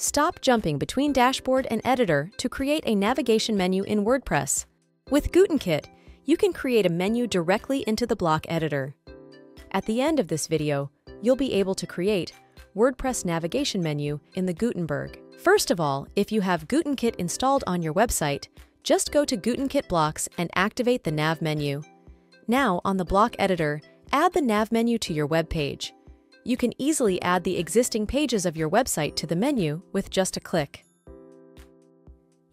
Stop jumping between dashboard and editor to create a navigation menu in WordPress. With GutenKit, you can create a menu directly into the block editor. At the end of this video, you'll be able to create WordPress navigation menu in the Gutenberg. First of all, if you have GutenKit installed on your website, just go to GutenKit blocks and activate the nav menu. Now, on the block editor, add the nav menu to your web page. You can easily add the existing pages of your website to the menu with just a click.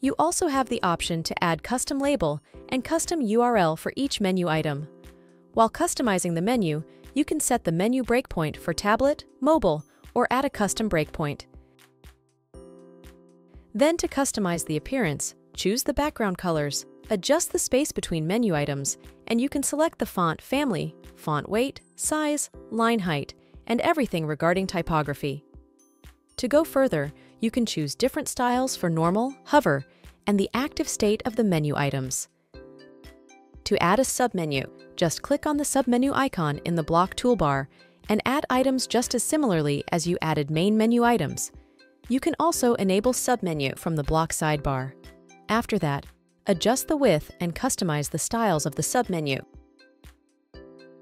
You also have the option to add custom label and custom URL for each menu item. While customizing the menu, you can set the menu breakpoint for tablet, mobile, or add a custom breakpoint. Then to customize the appearance, choose the background colors, adjust the space between menu items, and you can select the font family, font weight, size, line height, and everything regarding typography. To go further, you can choose different styles for normal, hover, and the active state of the menu items. To add a submenu, just click on the submenu icon in the block toolbar and add items just as similarly as you added main menu items. You can also enable submenu from the block sidebar. After that, adjust the width and customize the styles of the submenu.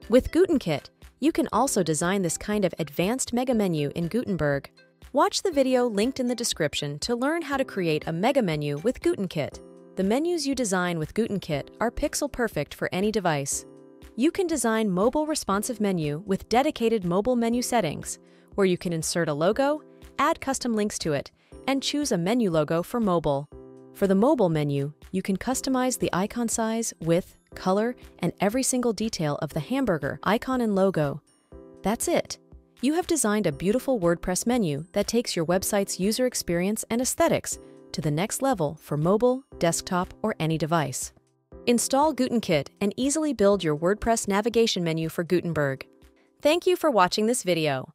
With GutenKit, you can also design this kind of advanced mega menu in Gutenberg. Watch the video linked in the description to learn how to create a mega menu with GutenKit. The menus you design with GutenKit are pixel perfect for any device. You can design mobile responsive menu with dedicated mobile menu settings, where you can insert a logo, add custom links to it, and choose a menu logo for mobile. For the mobile menu, you can customize the icon size, width, color, and every single detail of the hamburger, icon, and logo. That's it. You have designed a beautiful WordPress menu that takes your website's user experience and aesthetics to the next level for mobile, desktop, or any device. Install GutenKit and easily build your WordPress navigation menu for Gutenberg. Thank you for watching this video.